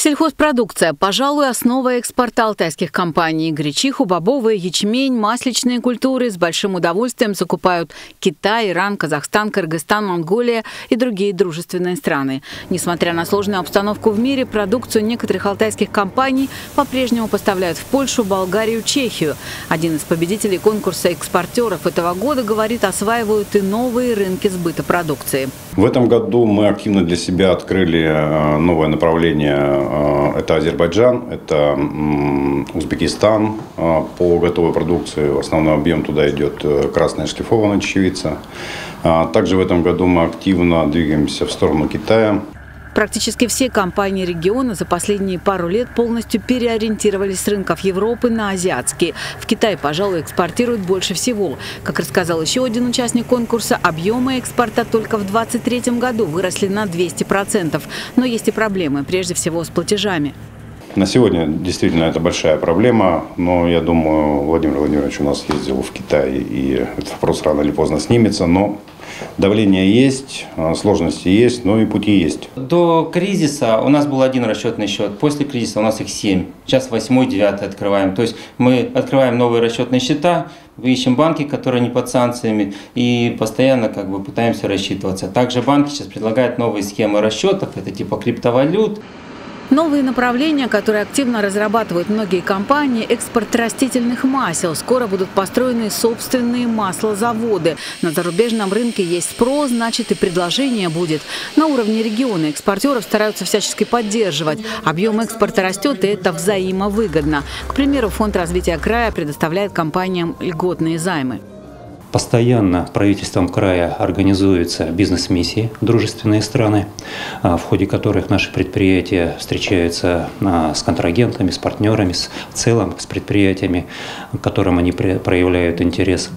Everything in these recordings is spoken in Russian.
Сельхозпродукция, пожалуй, основа экспорта алтайских компаний. Гречиху, бобовые, ячмень, масличные культуры с большим удовольствием закупают Китай, Иран, Казахстан, Кыргызстан, Монголия и другие дружественные страны. Несмотря на сложную обстановку в мире, продукцию некоторых алтайских компаний по-прежнему поставляют в Польшу, Болгарию, Чехию. Один из победителей конкурса экспортеров этого года говорит, осваивают и новые рынки сбыта продукции. В этом году мы активно для себя открыли э, новое направление это Азербайджан, это Узбекистан э, по готовой продукции. Основной объем туда идет э, красная шлифованная чечевица. Также в этом году мы активно двигаемся в сторону Китая. Практически все компании региона за последние пару лет полностью переориентировались с рынков Европы на азиатские. В Китай, пожалуй, экспортируют больше всего. Как рассказал еще один участник конкурса, объемы экспорта только в 2023 году выросли на 200%. Но есть и проблемы, прежде всего с платежами. На сегодня действительно это большая проблема, но я думаю, Владимир Владимирович у нас ездил в Китай, и этот вопрос рано или поздно снимется, но Давление есть, а, сложности есть, но и пути есть. До кризиса у нас был один расчетный счет, после кризиса у нас их семь. Сейчас восьмой, девятый открываем. То есть мы открываем новые расчетные счета, ищем банки, которые не под санкциями, и постоянно как бы пытаемся рассчитываться. Также банки сейчас предлагают новые схемы расчетов, это типа криптовалют. Новые направления, которые активно разрабатывают многие компании, экспорт растительных масел. Скоро будут построены собственные маслозаводы. На зарубежном рынке есть спрос, значит и предложение будет. На уровне региона экспортеров стараются всячески поддерживать. Объем экспорта растет, и это взаимовыгодно. К примеру, Фонд развития края предоставляет компаниям льготные займы. Постоянно правительством края организуются бизнес-миссии дружественные страны, а, в ходе которых наши предприятия встречаются а, с контрагентами, с партнерами, в целом с предприятиями, к которым они проявляют интерес.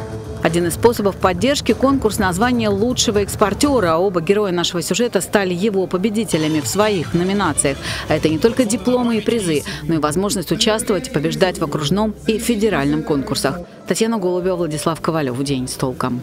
Один из способов поддержки – конкурс названия лучшего экспортера. Оба героя нашего сюжета стали его победителями в своих номинациях. А это не только дипломы и призы, но и возможность участвовать и побеждать в окружном и федеральном конкурсах. Татьяна Голубева, Владислав Ковалев. День с толком.